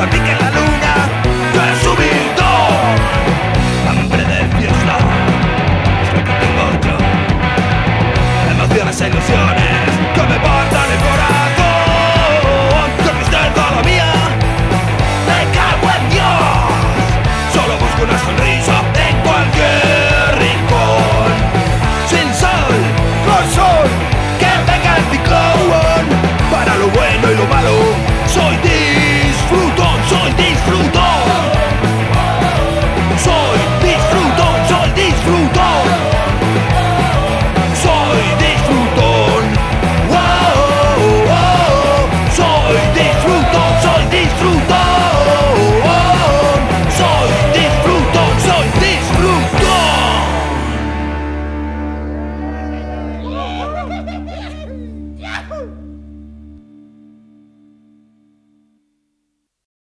Sabía que la